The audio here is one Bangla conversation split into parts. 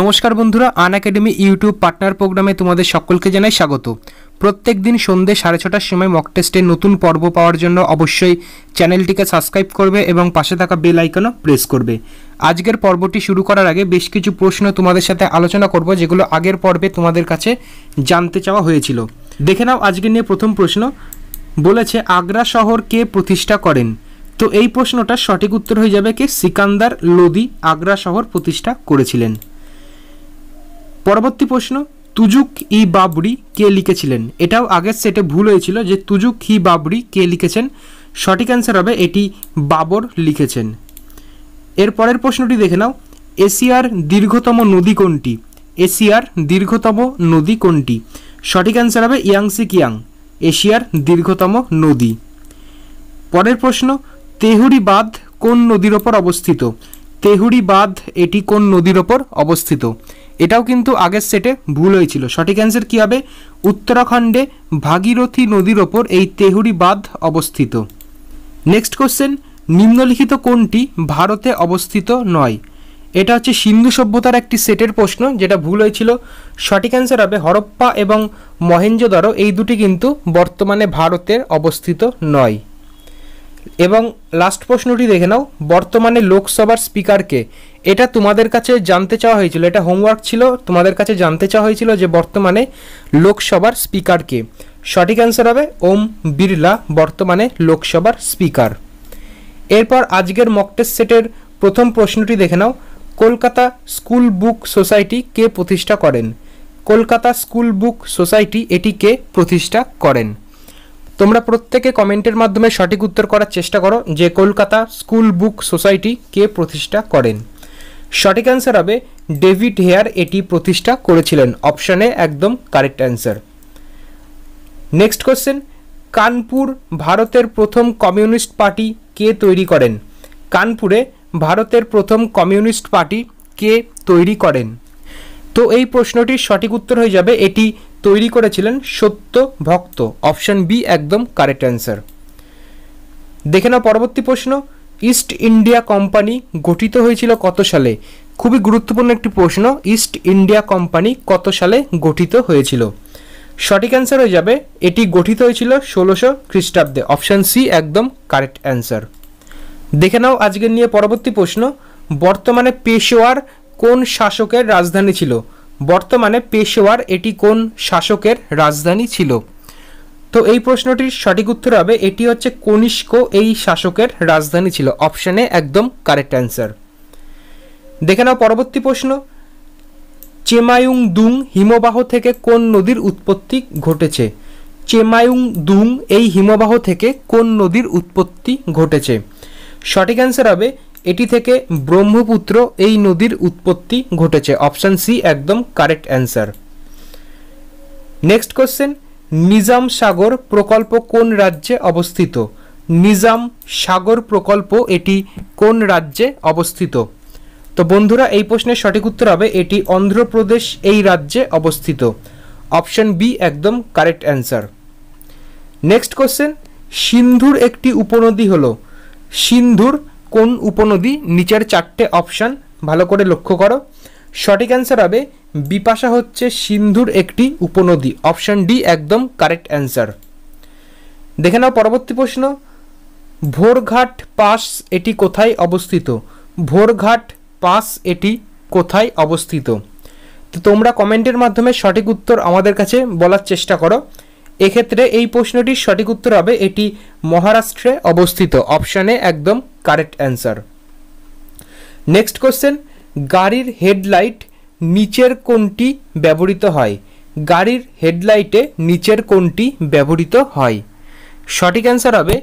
নমস্কার বন্ধুরা, আন একাডেমি ইউটিউব পার্টনার প্রোগ্রামে তোমাদের সকলকে জানাই স্বাগত। প্রত্যেক দিন সন্ধ্যে সাড়ে ছটার সময় মক টেস্টের নতুন পর্ব পাওয়ার জন্য অবশ্যই চ্যানেলটিকে সাবস্ক্রাইব করবে এবং পাশে থাকা বেল আইকনও প্রেস করবে। আজকের পর্বটি শুরু করার আগে বেশ কিছু প্রশ্ন তোমাদের সাথে আলোচনা করব, যেগুলো আগের পর্বে তোমাদের কাছে জানতে চাওয়া হয়েছিল। দেখে নাও আজকে নিয়ে প্রথম প্রশ্ন। বলেছে, আগ্রা শহর কে প্রতিষ্ঠা করেন? তো এই প্রশ্নটার সঠিক উত্তর হয়ে যাবে কে? সিকান্দার লোদি আগ্রা শহর প্রতিষ্ঠা করেছিলেন। পরবর্তী প্রশ্ন, তুজুক ই বাবরি কে লিখেছিলেন? এটাও আগের সেটে ভুল হয়েছিল যে তুজুক হি বাবরি কে লিখেছেন। সঠিক অ্যান্সার হবে এটি বাবর লিখেছেন। এর পরের প্রশ্নটি দেখে নাও। এশিয়ার দীর্ঘতম নদী কোনটি? এশিয়ার দীর্ঘতম নদী কোনটি? সঠিক অ্যান্সার হবে ইয়াংসি কিয়াং এশিয়ার দীর্ঘতম নদী। পরের প্রশ্ন তেহুরি বাঁধ কোন নদীর ওপর অবস্থিত? তেহুরি বাঁধ এটি কোন নদীর ওপর অবস্থিত? এটাও কিন্তু আগের সেটে ভুল হয়েছিল। সঠিক অ্যান্সার কী হবে? উত্তরাখণ্ডে ভাগীরথী নদীর ওপর এই তেহুরি বাঁধ অবস্থিত। নেক্সট কোশ্চেন নিম্নলিখিত কোনটি ভারতে অবস্থিত নয়? এটা হচ্ছে সিন্ধু সভ্যতার একটি সেটের প্রশ্ন, যেটা ভুল হয়েছিল। সঠিক অ্যান্সার হবে হরপ্পা এবং মহেঞ্জোদারো। এই দুটি কিন্তু বর্তমানে ভারতের অবস্থিত নয়। এবং লাস্ট প্রশ্নটি দেখে নাও। বর্তমানে লোকসভার স্পিকারকে এটা তোমাদের কাছে জানতে চাওয়া হয়েছিল, এটা হোমওয়ার্ক ছিল, তোমাদের কাছে জানতে চাওয়া হয়েছিল যে বর্তমানে লোকসভার স্পিকারকে সঠিক অ্যান্সার হবে ওম বিড়লা, বর্তমানে লোকসভার স্পিকার এরপর আজকের মকটেস্ট সেটের প্রথম প্রশ্নটি দেখে নাও। কলকাতা স্কুল বুক সোসাইটি কে প্রতিষ্ঠা করেন? কলকাতা স্কুল বুক সোসাইটি এটি কে প্রতিষ্ঠা করেন? তোমরা প্রত্যেকে কমেন্টের মাধ্যমে সঠিক উত্তর করার চেষ্টা করো যে কলকাতা স্কুল বুক সোসাইটি কে প্রতিষ্ঠা করেন। সঠিক অ্যান্সার হবে ডেভিড হেয়ার এটি প্রতিষ্ঠা করেছিলেন। অপশানে একদম correct answer next question Kanpur ভারতের প্রথম কমিউনিস্ট পার্টি কে তৈরি করেন? কানপুরে ভারতের প্রথম কমিউনিস্ট পার্টি কে তৈরি করেন? তো এই প্রশ্নটির সঠিক উত্তর হয়ে যাবে, এটি তৈরি করেছিলেন সত্য ভক্ত। অপশান বি একদম কারেক্ট অ্যান্সার দেখে নাও পরবর্তী প্রশ্ন। ইস্ট ইন্ডিয়া কোম্পানি গঠিত হয়েছিল কত সালে? খুবই গুরুত্বপূর্ণ একটি প্রশ্ন, ইস্ট ইন্ডিয়া কোম্পানি কত সালে গঠিত হয়েছিল? সঠিক অ্যান্সার হয়ে যাবে, এটি গঠিত হয়েছিল ষোলোশো খ্রিস্টাব্দে। অপশান সি একদম কারেক্ট অ্যান্সার দেখে নাও আজকের নিয়ে পরবর্তী প্রশ্ন, বর্তমানে পেশোয়ার কোন শাসকের রাজধানী ছিল? বর্তমানে পেশোয়ার এটি কোন শাসকের রাজধানী ছিল? তো এই প্রশ্নটির সঠিক উত্তর হবে, এটি হচ্ছে কনিষ্ক, এই শাসকের রাজধানী ছিল। অপশানে একদম কারেক্ট অ্যান্সার দেখে নাও পরবর্তী প্রশ্ন। চেমায়ুং দুং হিমবাহ থেকে কোন নদীর উৎপত্তি ঘটেছে? চেমায়ুং দুং এই হিমবাহ থেকে কোন নদীর উৎপত্তি ঘটেছে? সঠিক অ্যান্সার হবে, এটি থেকে ব্রহ্মপুত্র এই নদীর উৎপত্তি ঘটেছে। অপশান সি একদম correct answer next question Nizam Sagar প্রকল্প কোন রাজ্যে অবস্থিত? নিজাম সাগর প্রকল্প এটি কোন রাজ্যে অবস্থিত? তো বন্ধুরা, এই প্রশ্নের সঠিক উত্তর হবে এটি অন্ধ্রপ্রদেশ, এই রাজ্যে অবস্থিত। অপশন বি একদম কারেক্ট অ্যান্সার। নেক্সট কোশ্চেন, সিন্ধুর একটি উপনদী হল। সিন্ধুর কোন উপনদী নিচের চারটে অপশান? ভালো করে লক্ষ্য করো। সঠিক অ্যান্সার হবে, বিপাশা হচ্ছে সিন্ধুর একটি উপনদী। অপশান ডি একদম কারেক্ট অ্যান্সার দেখে নাও পরবর্তী প্রশ্ন। ভোরঘাট পাস এটি কোথায় অবস্থিত? ভোরঘাট পাস এটি কোথায় অবস্থিত? তো তোমরা কমেন্টের মাধ্যমে সঠিক উত্তর আমাদের কাছে বলার চেষ্টা করো। এক্ষেত্রে এই প্রশ্নটির সঠিক উত্তর হবে, এটি মহারাষ্ট্রে অবস্থিত। অপশানে একদম কারেক্ট অ্যান্সার নেক্সট কোশ্চেন গাড়ির হেডলাইট নিচের কোনটি ব্যবহৃত হয়। গাড়ির হেডলাইটে নিচের কোনটি ব্যবহৃত হয়। সঠিক অ্যান্সার হবে,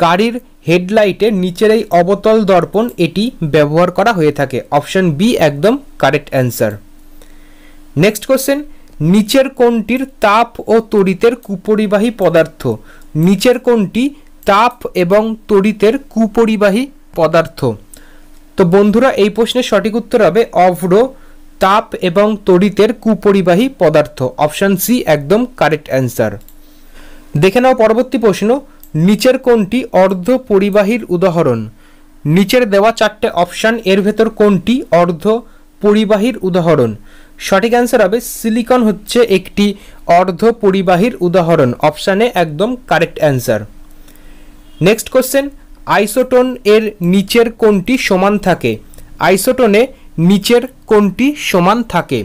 গাড়ির হেডলাইটে নিচের এই অবতল দর্পণ এটি ব্যবহার করা হয়ে থাকে। অপশন বি একদম কারেক্ট অ্যান্সার নেক্সট কোশ্চেন নিচের কোনটির তাপ ও তড়িতের কুপরিবাহী পদার্থ। নিচের কোনটি তাপ এবং তড়িতের কুপরিবাহী পদার্থ। তো বন্ধুরা, এই প্রশ্নের সঠিক উত্তর হবে অভ্র, তাপ এবং তড়িতের কুপরিবাহী পদার্থ। অপশান সি, একদম কারেক্ট অ্যান্সার। দেখে নাও পরবর্তী প্রশ্ন, নিচের কোনটি অর্ধ পরিবাহীর উদাহরণ? নিচের দেওয়া চারটে অপশান, এর ভেতর কোনটি অর্ধ পরিবাহীর উদাহরণ? সঠিক অ্যান্সার হবে, সিলিকন হচ্ছে একটি অর্ধ পরিবাহীর উদাহরণ। অপশানে একদম correct answer. Next question isotone এর নিচের কোনটি সমান থাকে। আইসোটোনে নিচের কোনটি সমান থাকে।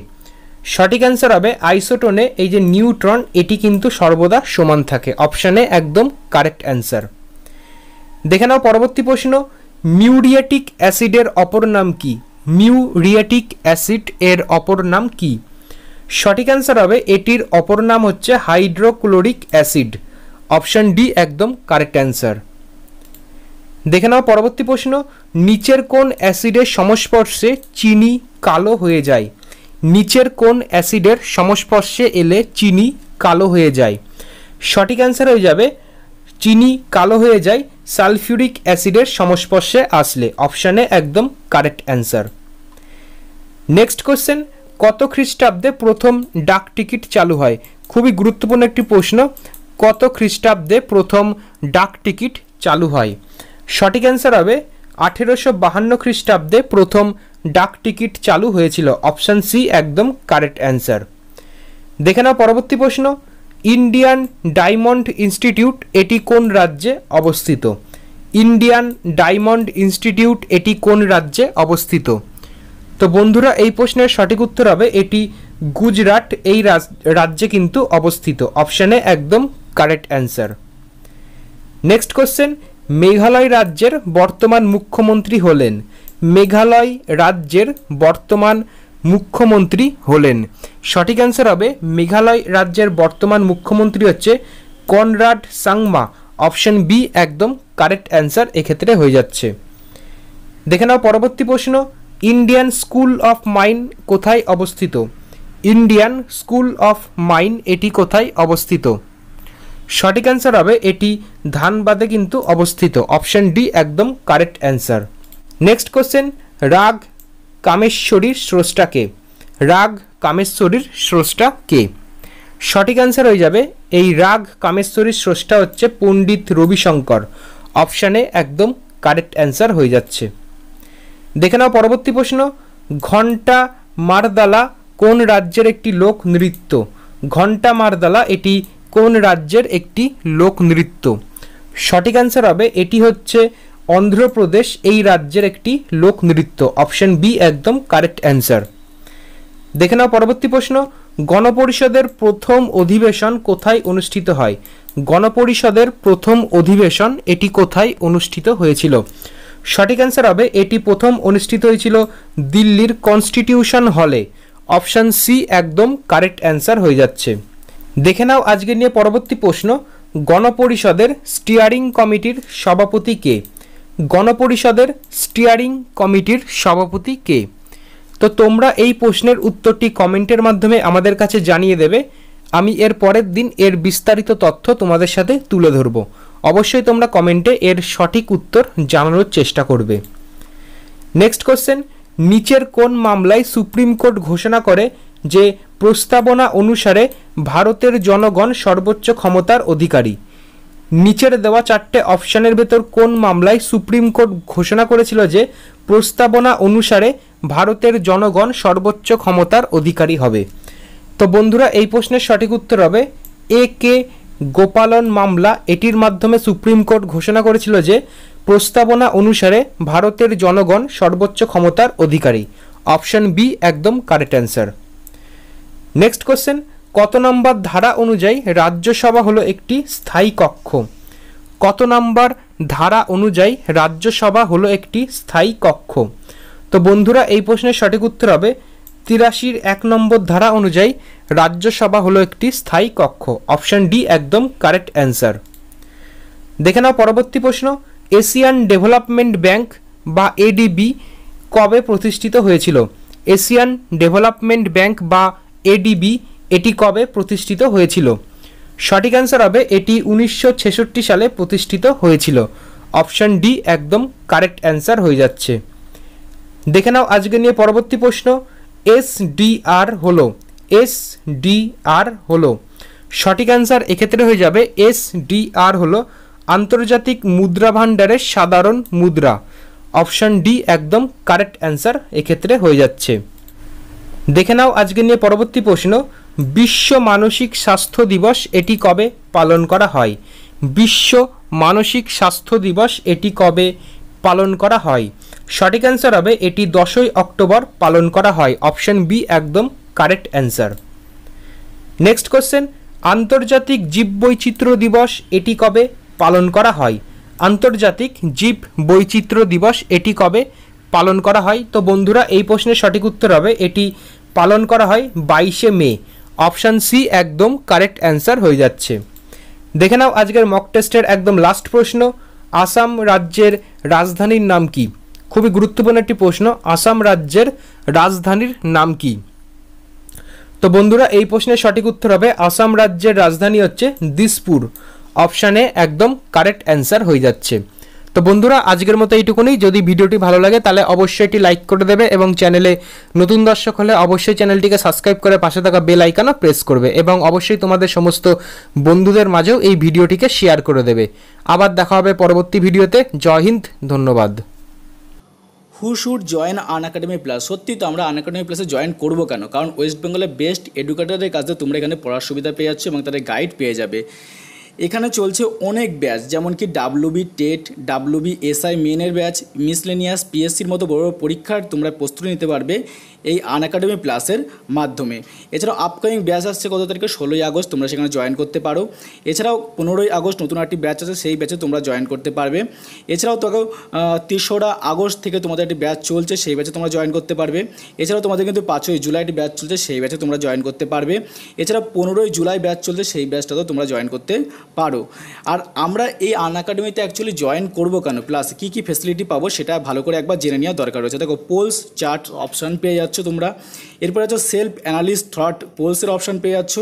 সঠিক অ্যান্সার হবে আইসোটোনে এই যে নিউট্রন, এটি কিন্তু সর্বদা সমান থাকে। অপশানে একদম কারেক্ট অ্যান্সার দেখে নাও পরবর্তী প্রশ্ন। মিউরিয়াটিক অ্যাসিডের অপর নাম কি? মিউরিয়াটিক অ্যাসিড এর অপর নাম কি? সঠিক অ্যান্সার হবে এটির অপর নাম হচ্ছে হাইড্রোক্লোরিক অ্যাসিড। অপশান ডি একদম কারেক্ট অ্যান্সার দেখে নাও পরবর্তী প্রশ্ন, নিচের কোন অ্যাসিডের সংস্পর্শে চিনি কালো হয়ে যায়? নিচের কোন অ্যাসিডের সংস্পর্শে এলে চিনি কালো হয়ে যায়? সঠিক অ্যান্সার হয়ে যাবে, চিনি কালো হয়ে যায়, সালফিউরিক অ্যাসিডের সংস্পর্শে আসলে। অপশানে একদম কারেক্ট অ্যান্সার। নেক্সট কোশ্চেন, কত খ্রিস্টাব্দে প্রথম ডাক টিকিট চালু হয়? খুবই গুরুত্বপূর্ণ একটি প্রশ্ন, কত খ্রিস্টাব্দে প্রথম ডাক টিকিট চালু হয়? সঠিক অ্যান্সার হবে আঠেরোশো বাহান্ন খ্রিস্টাব্দে প্রথম ডাক টিকিট চালু হয়েছিল। অপশান সি একদম কারেক্ট অ্যান্সার দেখে নাও পরবর্তী প্রশ্ন। ইন্ডিয়ান ডায়মন্ড ইনস্টিটিউট এটি কোন রাজ্যে অবস্থিত? ইন্ডিয়ান ডায়মন্ড ইনস্টিটিউট এটি কোন রাজ্যে অবস্থিত? তো বন্ধুরা, এই প্রশ্নের সঠিক উত্তর হবে এটি গুজরাট। এই রাজ্যে কিন্তু অবস্থিত। অপশানে একদম correct answer next question Meghalaya রাজ্যের বর্তমান মুখ্যমন্ত্রী হলেন। মেঘালয় রাজ্যের বর্তমান মুখ্যমন্ত্রী হলেন। সঠিক অ্যান্সার হবে, মেঘালয় রাজ্যের বর্তমান মুখ্যমন্ত্রী হচ্ছে কনরাড সাংমা। অপশন বি একদম কারেক্ট অ্যান্সার এক্ষেত্রে হয়ে যাচ্ছে। দেখে নাও পরবর্তী প্রশ্ন ইন্ডিয়ান স্কুল অফ মাইন কোথায় অবস্থিত? ইন্ডিয়ান স্কুল অফ মাইন এটি কোথায় অবস্থিত? সঠিক অ্যান্সার হবে এটি ধানবাদে কিন্তু অবস্থিত। অপশন ডি একদম কারেক্ট অ্যান্সার নেক্সট কোশ্চেন রাগ কামেশ্বরীর স্রষ্টা কে? রাগ কামেশ্বরীর স্রষ্টা কে? সঠিক অ্যান্সার হয়ে যাবে, এই রাগ কামেশ্বরীর স্রষ্টা হচ্ছে পণ্ডিত রবিশঙ্কর। অপশানে একদম কারেক্ট অ্যান্সার হয়ে যাচ্ছে। দেখে নাও পরবর্তী প্রশ্ন, ঘণ্টা মারদালা কোন রাজ্যের একটি লোক নৃত্য? ঘণ্টা মারদালা এটি কোন রাজ্যের একটি লোক নৃত্য? সঠিক অ্যান্সার হবে, এটি হচ্ছে অন্ধ্রপ্রদেশ, এই রাজ্যের একটি লোক নৃত্য। অপশন বি একদম কারেক্ট অ্যান্সার দেখে নাও পরবর্তী প্রশ্ন, গণপরিষদের প্রথম অধিবেশন কোথায় অনুষ্ঠিত হয়? গণপরিষদের প্রথম অধিবেশন এটি কোথায় অনুষ্ঠিত হয়েছিল? সঠিক অ্যান্সার হবে, এটি প্রথম অনুষ্ঠিত হয়েছিল দিল্লির কনস্টিটিউশন হলে অপশান সি একদম কারেক্ট অ্যান্সার হয়ে যাচ্ছে। দেখে নাও আজকে নিয়ে পরবর্তী প্রশ্ন। গণপরিষদের স্টিয়ারিং কমিটির সভাপতি কে? গণপরিষদের স্টিয়ারিং কমিটির সভাপতি কে? তো তোমরা এই প্রশ্নের উত্তরটি কমেন্টের মাধ্যমে আমাদের কাছে জানিয়ে দেবে। আমি এর পরের দিন এর বিস্তারিত তথ্য তোমাদের সাথে তুলে ধরব। অবশ্যই তোমরা কমেন্টে এর সঠিক উত্তর জানানোর চেষ্টা করবে। নেক্সট কোশ্চেন নিচের কোন মামলায় সুপ্রিম কোর্ট ঘোষণা করে যে প্রস্তাবনা অনুসারে ভারতের জনগণ সর্বোচ্চ ক্ষমতার অধিকারী। নিচের দেওয়া চারটে অপশানের ভেতর কোন মামলায় সুপ্রিম কোর্ট ঘোষণা করেছিল যে প্রস্তাবনা অনুসারে ভারতের জনগণ সর্বোচ্চ ক্ষমতার অধিকারী হবে? তো বন্ধুরা, এই প্রশ্নের সঠিক উত্তর হবে এ কে গোপালন মামলা। এটির মাধ্যমে সুপ্রিম কোর্ট ঘোষণা করেছিল যে প্রস্তাবনা অনুসারে ভারতের জনগণ সর্বোচ্চ ক্ষমতার অধিকারী। অপশন বি, একদম কারেক্ট অ্যান্সার। নেক্সট কোশ্চেন কত নম্বর ধারা অনুযায়ী রাজ্যসভা হলো একটি স্থায়ী কক্ষ? কত নম্বর ধারা অনুযায়ী রাজ্যসভা হলো একটি স্থায়ী কক্ষ? তো বন্ধুরা, এই প্রশ্নের সঠিক উত্তর হবে তিরাশির এক নম্বর ধারা অনুযায়ী রাজ্যসভা হলো একটি স্থায়ী কক্ষ। অপশন ডি একদম কারেক্ট অ্যান্সার দেখে নাও পরবর্তী প্রশ্ন, এশিয়ান ডেভেলপমেন্ট ব্যাংক বা এডিবি কবে প্রতিষ্ঠিত হয়েছিল? এশিয়ান ডেভেলপমেন্ট ব্যাংক বা এডিবি এটি কবে প্রতিষ্ঠিত হয়েছিল? সঠিক অ্যান্সার হবে এটি উনিশশো ছেষট্টি সালে প্রতিষ্ঠিত হয়েছিল। অপশন ডি একদম কারেক্ট অ্যান্সার হয়ে যাচ্ছে। দেখে নাও আজকে নিয়ে পরবর্তী প্রশ্ন। এস ডি আর হলো এস ডি আর হলো। সঠিক অ্যান্সার এক্ষেত্রে হয়ে যাবে এস ডি আর হলো আন্তর্জাতিক মুদ্রা ভাণ্ডারের সাধারণ মুদ্রা। অপশন ডি একদম কারেক্ট অ্যান্সার এক্ষেত্রে হয়ে যাচ্ছে। দেখে নাও আজকে নিয়ে পরবর্তী প্রশ্ন। বিশ্ব মানসিক স্বাস্থ্য দিবস এটি কবে পালন করা হয়? বিশ্ব মানসিক স্বাস্থ্য দিবস এটি কবে পালন করা হয়? সঠিক অ্যান্সার হবে, এটি দশই অক্টোবর পালন করা হয়। অপশন বি একদম কারেক্ট অ্যান্সার নেক্সট কোশ্চেন আন্তর্জাতিক জীববৈচিত্র্য দিবস এটি কবে পালন করা হয়? আন্তর্জাতিক জীব বৈচিত্র্য দিবস এটি কবে পালন করা হয়। তো বন্ধুরা, এই প্রশ্নের সঠিক উত্তর হবে, এটি পালন করা হয় বাইশে মে। অপশান সি একদম কারেক্ট অ্যান্সার হয়ে যাচ্ছে। দেখে নাও আজকের মক টেস্টের একদম লাস্ট প্রশ্ন, আসাম রাজ্যের রাজধানীর নাম কি? খুবই গুরুত্বপূর্ণ একটি প্রশ্ন, আসাম রাজ্যের রাজধানীর নাম কি? তো বন্ধুরা, এই প্রশ্নের সঠিক উত্তর হবে, আসাম রাজ্যের রাজধানী হচ্ছে দিসপুর। অপশানে একদম কারেক্ট অ্যান্সার হয়ে যাচ্ছে। তো বন্ধুরা, আজকের মতো এইটুকুনি। যদি ভিডিওটি ভালো লাগে, তাহলে অবশ্যই এটি লাইক করে দেবে এবং চ্যানেলে নতুন দর্শক হলে অবশ্যই চ্যানেলটিকে সাবস্ক্রাইব করে পাশে থাকা বেল আইকনও প্রেস করবে এবং অবশ্যই তোমাদের সমস্ত বন্ধুদের মাঝেও এই ভিডিওটিকে শেয়ার করে দেবে। আবার দেখা হবে পরবর্তী ভিডিওতে। জয় হিন্দ, ধন্যবাদ। Who should join Unacademy plus. সত্যি তো আমরা আন একাডেমি প্লাসে জয়েন করব কেন? কারণ ওয়েস্ট বেঙ্গলের বেস্ট এডুকেটারদের কাছে তোমরা এখানে পড়ার সুবিধা পেয়ে যাচ্ছ এবং তাদের গাইড পেয়ে যাবে। এখানে চলছে অনেক ব্যাচ যেমন কি ডাব্লুবি টেট ডাব্লুবি এসআই মেনের ব্যাচ মিসলেনিয়াস পিএসসির মতো বড় বড় পরীক্ষার তোমরা প্রস্তুতি নিতে পারবে এই আন একাডেমি প্লাসের মাধ্যমে। এছাড়াও আপকামিং ব্যাচ আসছে কত তারিখে? ষোলোই আগস্ট তোমরা সেখানে জয়েন করতে পারো। এছাড়াও পনেরোই আগস্ট নতুন একটি ব্যাচ আছে, সেই ব্যাচে তোমরা জয়েন করতে পারবে। এছাড়াও তোকে তেসরা আগস্ট থেকে তোমাদের একটি ব্যাচ চলছে, সেই ব্যাচে তোমরা জয়েন করতে পারবে। এছাড়াও তোমাদের কিন্তু পাঁচই জুলাই একটি ব্যাচ চলছে, সেই ব্যাচে তোমরা জয়েন করতে পারবে। এছাড়া পনেরোই জুলাই ব্যাচ চলছে, সেই ব্যাচটাতেও তোমরা জয়েন করতে পারো। আর আমরা এই আন একাডেমিতে অ্যাকচুয়ালি জয়েন করব কেন? প্লাস কী কী ফেসিলিটি পাবো সেটা ভালো করে একবার জেনে নেওয়া দরকার রয়েছে। দেখো পোলস চার্ট অপশান পেয়ে যাচ্ছ তোমরা। এরপরে হচ্ছে সেলফ অ্যানালিস্ট থ্রট পোলসের অপশান পেয়ে যাচ্ছ।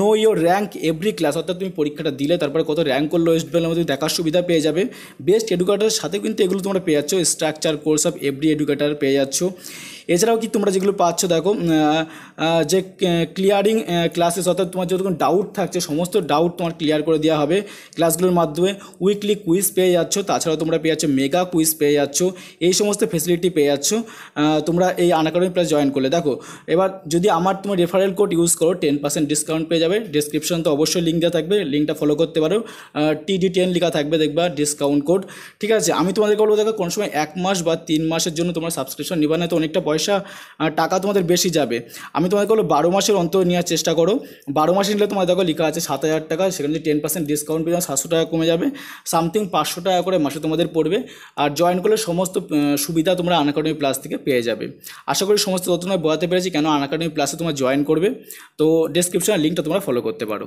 Know your rank every class অর্থাৎ তুমি পরীক্ষাটা দিলে, তারপরে কত র্যাঙ্ক করল ওয়েস্ট বেঙ্গলের মধ্যে দেখার সুবিধা পেয়ে যাবে। বেস্ট এডুকেটারের সাথে কিন্তু এগুলো তোমরা পেয়ে যাচ্ছ। Structure course of every educator পেয়ে যাচ্ছ। এছাড়াও কি তোমরা যেগুলো পাচ্ছ, দেখো যে ক্লিয়ারিং ক্লাসেস অর্থাৎ তোমার যতক্ষণ ডাউট থাকছে, সমস্ত ডাউট তোমার ক্লিয়ার করে দেওয়া হবে ক্লাসগুলোর মাধ্যমে। উইকলি কুইজ পেয়ে যাচ্ছ, তাছাড়াও তোমরা পেয়ে যাচ্ছ মেগা কুইজ পেয়ে যাচ্ছ, এই সমস্ত ফেসিলিটি পেয়ে যাচ্ছ তোমরা এই আনাকাডেমি প্লাস জয়েন করলে। দেখো, এবার যদি আমার তোমার রেফারেল কোড ইউজ করো টেন পার্সেন্ট ডিসকাউন্ট পেয়ে যাবে। ডিসক্রিপশন তো অবশ্যই লিঙ্ক দেওয়া থাকবে লিঙ্কটা ফলো করতে পারো। টিডি টেন লেখা থাকবে দেখবা ডিসকাউন্ট কোড ঠিক আছে, আমি তোমাদেরকে বলব, দেখো, কোনো সময় এক মাস বা তিন মাসের জন্য তোমার সাবস্ক্রিপশন নিবা না তো অনেকটা পয়সা টাকা তোমাদের বেশি যাবে। আমি তোমাদেরকে বলব বারো মাসের অন্তর নেওয়ার চেষ্টা করো। বারো মাসে নিলে তোমার দেখো লেখা আছে সাত হাজার টাকা, সেখানে যদি টেন পার্সেন্ট ডিসকাউন্ট পেয়ে সাতশো টাকা কমে যাবে। সামথিং পাঁচশো টাকা করে মাসে তোমাদের পড়বে। আর জয়েন করলে সমস্ত সুবিধা তোমরা আনএকাডেমি প্লাস থেকে পেয়ে যাবে। আশা করি সমস্ত তথ্য বোঝাতে পেরেছি কেন আনএকাডেমি প্লাসে তোমরা জয়েন করবে। তো ডিসক্রিপশনে লিঙ্কটা তোমরা ফলো করতে পারো।